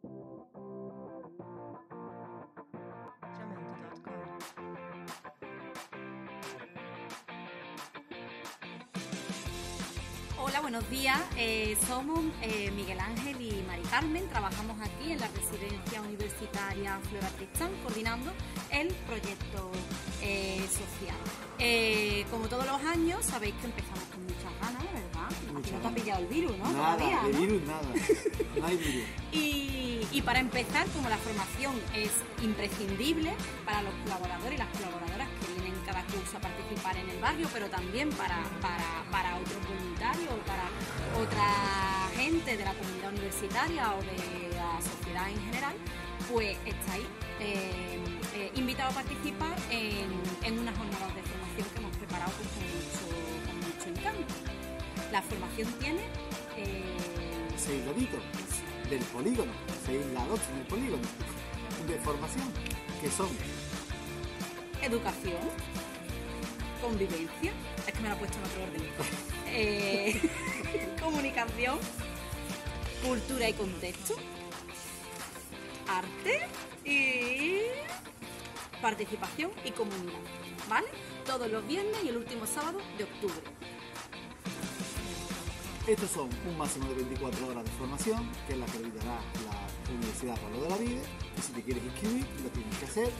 Hola, buenos días. Eh, somos eh, Miguel Ángel y Mari Carmen. Trabajamos aquí en la residencia universitaria Flora Tristán, coordinando el proyecto eh, social. Como todos los años, sabéis que empezamos con muchas ganas, no te ha pillado el virus, ¿no? Nada, Todavía, de ¿no? virus nada. No hay virus. Y, y para empezar, como la formación es imprescindible para los colaboradores y las colaboradoras que vienen cada curso a participar en el barrio, pero también para, para, para otros voluntarios o para otra gente de la comunidad universitaria o de la sociedad en general, pues estáis eh, eh, invitados a participar en, La formación tiene... eh, Seis laditos del polígono, seis lados en el polígono de formación, que son Educación, convivencia, es que me lo he puesto en otro orden. Eh, comunicación, cultura y contexto, arte y participación y comunidad. ¿Vale? Todos los viernes y el último sábado de octubre. Estos son un máximo de 24 horas de formación, que es la que brindará la Universidad Pablo de la Vida. Y si te quieres inscribir, lo tienes que hacer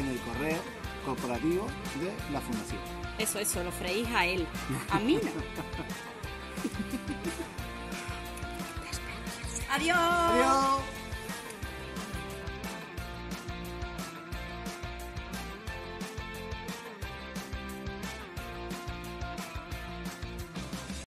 en el correo corporativo de la Fundación. Eso, eso, lo freís a él. A mí no. Adiós. ¡Adiós!